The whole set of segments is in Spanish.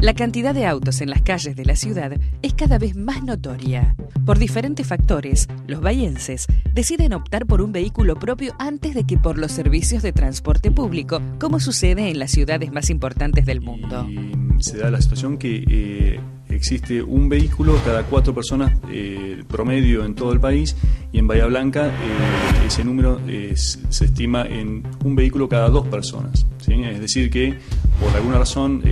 La cantidad de autos en las calles de la ciudad es cada vez más notoria. Por diferentes factores, los bayenses deciden optar por un vehículo propio antes de que por los servicios de transporte público, como sucede en las ciudades más importantes del mundo. Se da la situación que eh, existe un vehículo cada cuatro personas eh, promedio en todo el país y en Bahía Blanca eh, ese número se estima en un vehículo cada dos personas. Es decir, que por alguna razón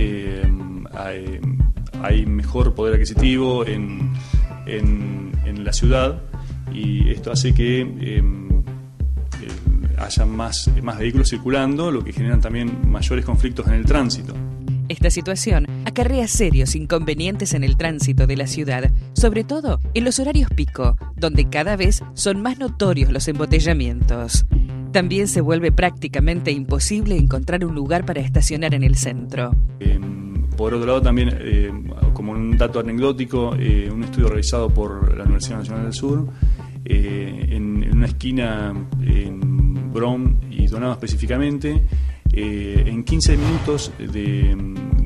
hay, mejor poder adquisitivo en, en, la ciudad y esto hace que em, em, haya más, más vehículos circulando, lo que genera también mayores conflictos en el tránsito. Esta situación acarrea serios inconvenientes en el tránsito de la ciudad, sobre todo en los horarios pico, donde cada vez son más notorios los embotellamientos. También se vuelve prácticamente imposible encontrar un lugar para estacionar en el centro. Em, por otro lado, también, eh, como un dato anecdótico, eh, un estudio realizado por la Universidad Nacional del Sur, eh, en, una esquina en Brom y Donado específicamente, en 15 minutos de,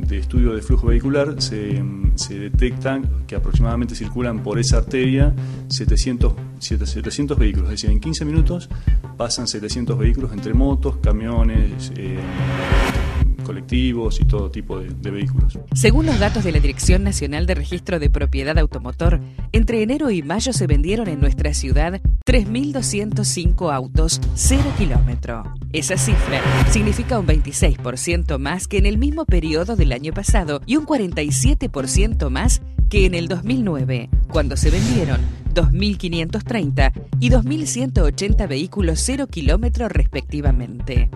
estudio de flujo vehicular se, se, detecta que aproximadamente circulan por esa arteria 700, 700 vehículos, es decir, en 15 minutos pasan 700 vehículos entre motos, camiones, y todo tipo de, vehículos. Según los datos de la Dirección Nacional de Registro de Propiedad Automotor, entre enero y mayo se vendieron en nuestra ciudad 3.205 autos 0 kilómetro. Esa cifra significa un 26% más que en el mismo periodo del año pasado y un 47% más que en el 2009, cuando se vendieron 2.530 y 2.180 vehículos 0 kilómetro respectivamente.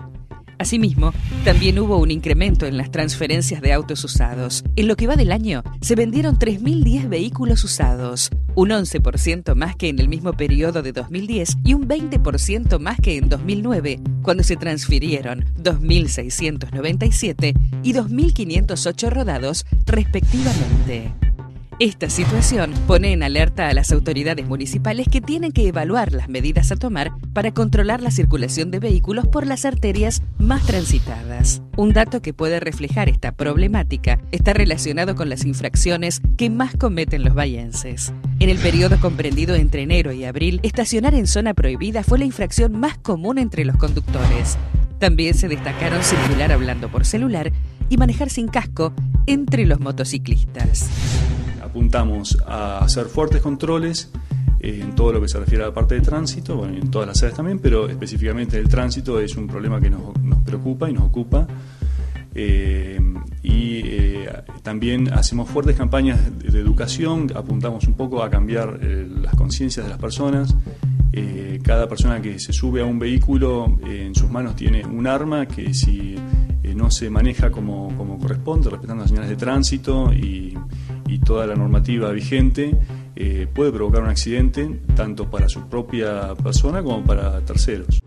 Asimismo, también hubo un incremento en las transferencias de autos usados. En lo que va del año, se vendieron 3.010 vehículos usados, un 11% más que en el mismo periodo de 2010 y un 20% más que en 2009, cuando se transfirieron 2.697 y 2.508 rodados respectivamente. Esta situación pone en alerta a las autoridades municipales que tienen que evaluar las medidas a tomar para controlar la circulación de vehículos por las arterias más transitadas. Un dato que puede reflejar esta problemática está relacionado con las infracciones que más cometen los bayenses. En el periodo comprendido entre enero y abril, estacionar en zona prohibida fue la infracción más común entre los conductores. También se destacaron circular hablando por celular y manejar sin casco entre los motociclistas apuntamos a hacer fuertes controles eh, en todo lo que se refiere a la parte de tránsito, bueno, en todas las áreas también, pero específicamente el tránsito es un problema que nos, preocupa y nos ocupa. Eh, y eh, también hacemos fuertes campañas de, educación, apuntamos un poco a cambiar las conciencias de las personas. cada persona que se sube a un vehículo en sus manos tiene un arma que si no se maneja como, como corresponde, respetando las señales de tránsito y, y toda la normativa vigente, eh, puede provocar un accidente tanto para su propia persona como para terceros.